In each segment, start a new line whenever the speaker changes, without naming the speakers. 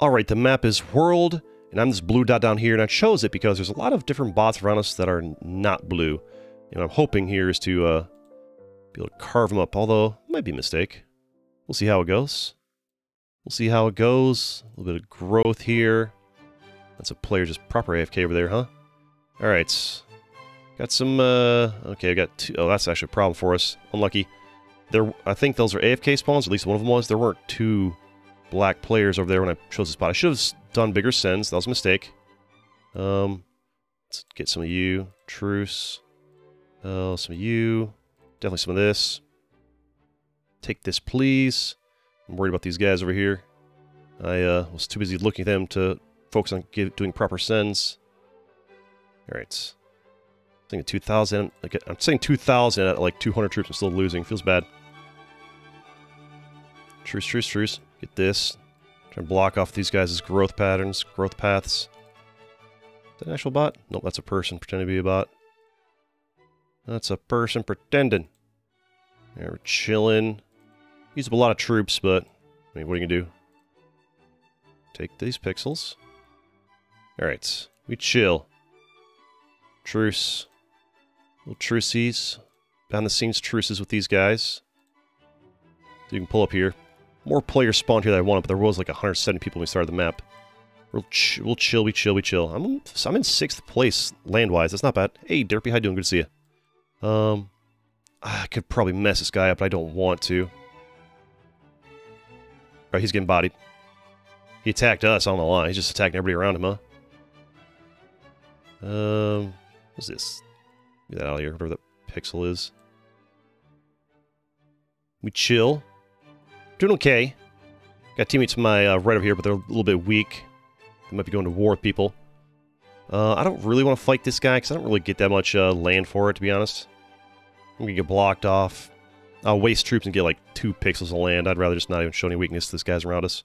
Alright, the map is world, and I'm this blue dot down here, and I chose it because there's a lot of different bots around us that are not blue. And I'm hoping here is to uh, be able to carve them up, although might be a mistake. We'll see how it goes. We'll see how it goes. A little bit of growth here. That's a player just proper AFK over there, huh? Alright. Got some, uh... Okay, I got two... Oh, that's actually a problem for us. Unlucky. There, I think those are AFK spawns, at least one of them was. There weren't two black players over there when I chose the spot. I should have done bigger sends. That was a mistake. Um, let's get some of you. Truce. Oh, some of you. Definitely some of this. Take this, please. I'm worried about these guys over here. I uh, was too busy looking at them to focus on doing proper sends. Alright. I'm thinking 2,000. Like, I'm saying 2,000 at like 200 troops. I'm still losing. Feels bad. Truce, truce, truce. Get this. Try and block off these guys' growth patterns, growth paths. Is that an actual bot? Nope, that's a person pretending to be a bot. That's a person pretending. Yeah, we're chilling. Use up a lot of troops, but I mean, what are you gonna do? Take these pixels. Alright, we chill. Truce. Little truces. Behind the scenes truces with these guys. So you can pull up here more players spawned here than I wanted, but there was like 170 people when we started the map. We'll, ch we'll chill, we chill, we chill. I'm, I'm in sixth place land-wise. That's not bad. Hey, Derpy, how you doing? Good to see you. Um, I could probably mess this guy up, but I don't want to. Right, he's getting bodied. He attacked us on the line. He's just attacking everybody around him, huh? Um, what's this? Get that out of here, whatever that pixel is. We chill. Doing okay. Got teammates to my uh, right over here, but they're a little bit weak. They might be going to war with people. Uh, I don't really want to fight this guy, because I don't really get that much uh, land for it, to be honest. I'm going to get blocked off. I'll waste troops and get like two pixels of land. I'd rather just not even show any weakness to this guy's around us.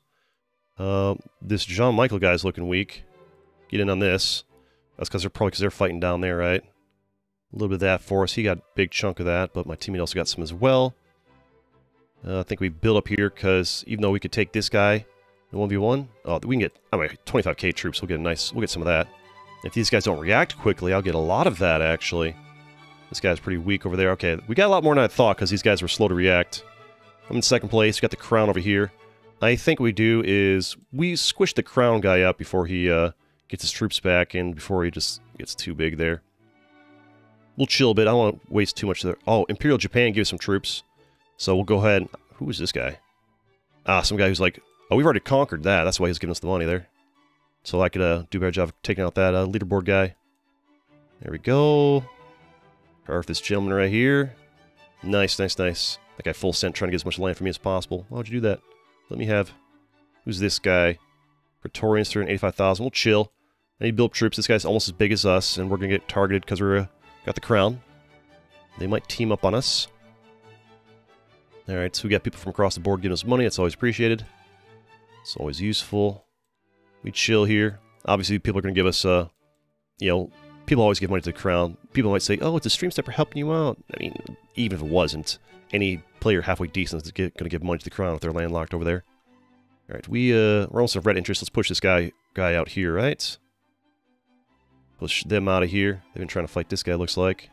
Uh, this John Michael guy's looking weak. Get in on this. That's because they're probably because they're fighting down there, right? A little bit of that for us. He got a big chunk of that, but my teammate also got some as well. Uh, I think we build up here because even though we could take this guy in 1v1, oh, we can get, I mean, 25k troops, we'll get a nice, we'll get some of that. If these guys don't react quickly, I'll get a lot of that, actually. This guy's pretty weak over there. Okay, we got a lot more than I thought because these guys were slow to react. I'm in second place. We got the crown over here. I think we do is we squish the crown guy up before he uh, gets his troops back and before he just gets too big there. We'll chill a bit. I don't want to waste too much there. Oh, Imperial Japan gives some troops. So we'll go ahead. Who is this guy? Ah, some guy who's like, oh, we've already conquered that. That's why he's giving us the money there. So I could uh, do a better job of taking out that uh, leaderboard guy. There we go. Earth this gentleman right here. Nice, nice, nice. That guy full sent trying to get as much land for me as possible. Why would you do that? Let me have... Who's this guy? Praetorians 385,000. We'll chill. I need build troops. This guy's almost as big as us, and we're going to get targeted because we're uh, got the crown. They might team up on us. Alright, so we got people from across the board giving us money. That's always appreciated. It's always useful. We chill here. Obviously, people are going to give us, uh, you know, people always give money to the crown. People might say, oh, it's a stream stepper helping you out. I mean, even if it wasn't, any player halfway decent is going to give money to the crown if they're landlocked over there. Alright, we, uh, we're almost of red interest. Let's push this guy guy out here, right? Push them out of here. They've been trying to fight this guy, looks like.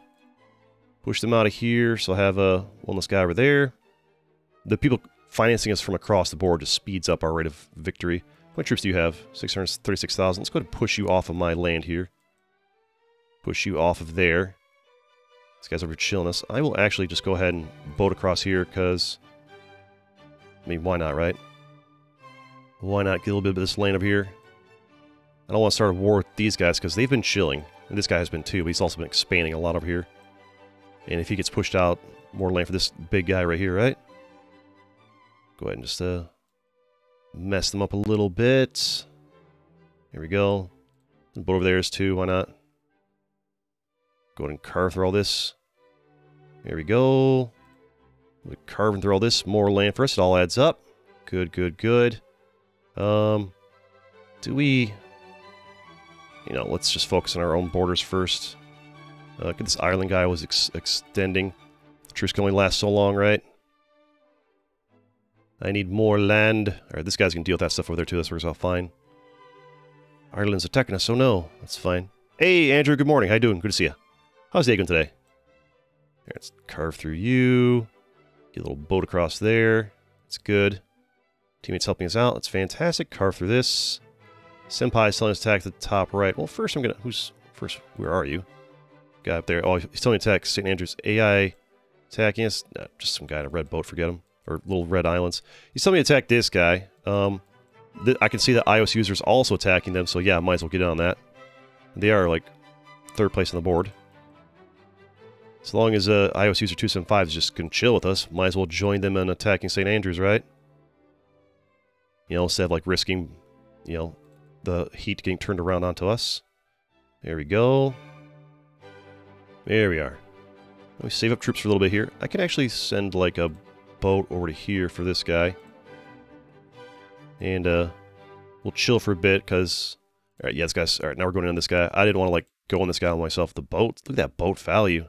Push them out of here, so I'll have uh, one less guy over there the people financing us from across the board just speeds up our rate of victory. How many troops do you have? 636,000. Let's go ahead and push you off of my land here. Push you off of there. This guy's over chilling us. I will actually just go ahead and boat across here, because... I mean, why not, right? Why not get a little bit of this land over here? I don't want to start a war with these guys, because they've been chilling. And this guy has been too, but he's also been expanding a lot over here. And if he gets pushed out, more land for this big guy right here, right? Go ahead and just uh, mess them up a little bit. Here we go. The boat over there is too, why not? Go ahead and carve through all this. Here we go. We carving through all this. More land for us. It all adds up. Good, good, good. Um, do we... You know, let's just focus on our own borders first. Uh, look at this Ireland guy was ex extending. The truce can only last so long, right? I need more land. Alright, this guy's gonna deal with that stuff over there too. That works out fine. Ireland's attacking us, so no. That's fine. Hey, Andrew, good morning. How you doing? Good to see you. How's the day going today? Here, let's carve through you. Get a little boat across there. It's good. Teammates helping us out. That's fantastic. Carve through this. Senpai's telling us to attack the top right. Well, first I'm gonna... Who's... First, where are you? Guy up there. Oh, he's telling me to attack St. Andrews. AI attacking us. No, just some guy in a red boat. Forget him. Or little red islands. He's telling me attack this guy. Um, th I can see that iOS users also attacking them, so yeah, might as well get in on that. They are, like, third place on the board. As long as uh, iOS user 275 is just can chill with us, might as well join them in attacking St. Andrews, right? You know, instead of like risking, you know, the heat getting turned around onto us. There we go. There we are. Let me save up troops for a little bit here. I can actually send like a boat over to here for this guy. And uh, we'll chill for a bit because... Alright, yeah, this guy's... Alright, now we're going in on this guy. I didn't want to like go on this guy myself. The boat, look at that boat value.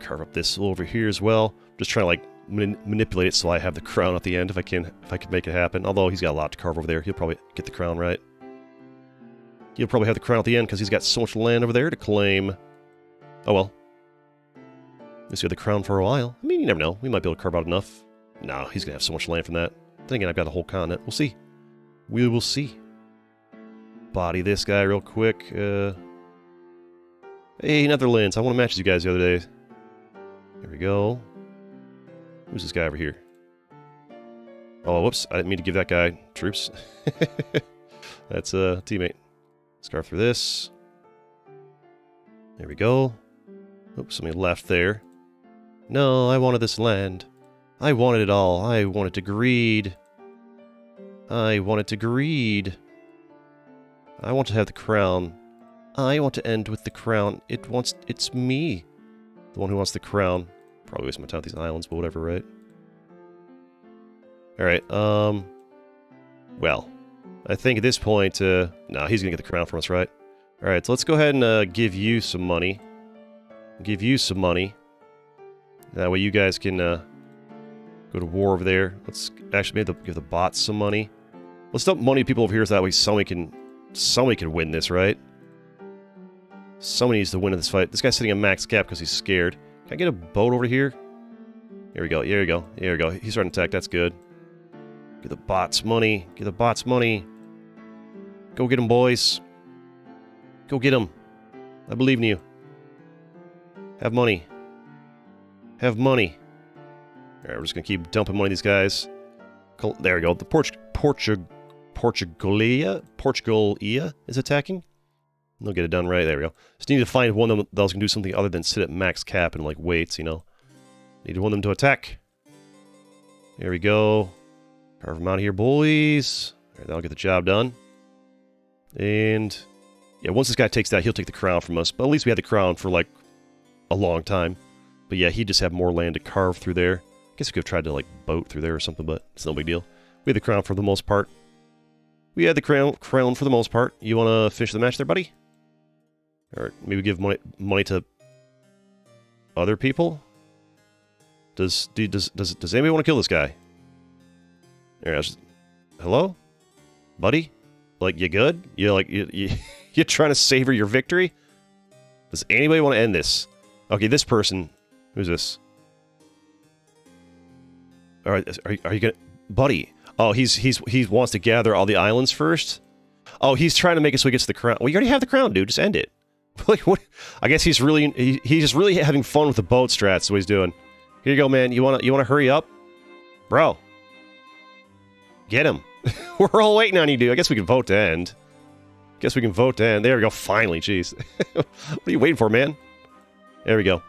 Carve up this over here as well. Just trying to like man manipulate it so I have the crown at the end if I can if I can make it happen. Although he's got a lot to carve over there. He'll probably get the crown right. He'll probably have the crown at the end because he's got so much land over there to claim. Oh well. He's got the crown for a while. I mean, you never know. We might be able to carve out enough. No, he's going to have so much land from that. Again, I've got a whole continent. We'll see. We will see. Body this guy real quick. Uh, hey, Netherlands. I want to match you guys the other day. There we go. Who's this guy over here? Oh, whoops. I didn't mean to give that guy troops. That's a teammate. Scarf through this. There we go. Oops, somebody left there. No, I wanted this land. I wanted it all. I wanted to greed. I wanted to greed. I want to have the crown. I want to end with the crown. It wants... It's me. The one who wants the crown. Probably waste my time with these islands, but whatever, right? Alright, um... Well, I think at this point, uh... No, nah, he's gonna get the crown from us, right? Alright, so let's go ahead and uh, give you some money. Give you some money. That way you guys can uh, go to war over there. Let's actually maybe give the bots some money. Let's dump money people over here so that way somebody can somebody can win this, right? Somebody needs to win in this fight. This guy's sitting at max cap because he's scared. Can I get a boat over here? Here we go. Here we go. Here we go. He's starting to attack. That's good. Get the bots money. Get the bots money. Go get him, boys. Go get him. I believe in you. Have money. Have money. Alright, we're just gonna keep dumping money these guys. There we go. The Porch Portug Portugalia Portugalia is attacking. They'll get it done right. There we go. Just need to find one of them that can do something other than sit at max cap and like waits, you know. Need one of them to attack. There we go. Carve them out of here, boys. Right, that'll get the job done. And yeah, once this guy takes that, he'll take the crown from us. But at least we had the crown for like a long time. But yeah, he'd just have more land to carve through there. I guess we could have tried to like boat through there or something, but it's no big deal. We had the crown for the most part. We had the crown, crown for the most part. You want to finish the match there, buddy? Or maybe give money, money to other people? Does, does, does, does anybody want to kill this guy? Here, hello? Buddy? Like, you good? You like, you, you, you trying to savor your victory? Does anybody want to end this? Okay, this person. Who's this? All right, are, are you gonna, buddy? Oh, he's he's he wants to gather all the islands first. Oh, he's trying to make it so he gets the crown. Well, you already have the crown, dude. Just end it. like what? I guess he's really he, he's just really having fun with the boat strats. Is what he's doing. Here you go, man. You want to you want to hurry up, bro? Get him. We're all waiting on you, dude. I guess we can vote to end. Guess we can vote to end. There we go. Finally, jeez. what are you waiting for, man? There we go.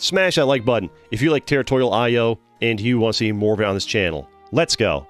Smash that like button if you like Territorial IO and you want to see more of it on this channel. Let's go.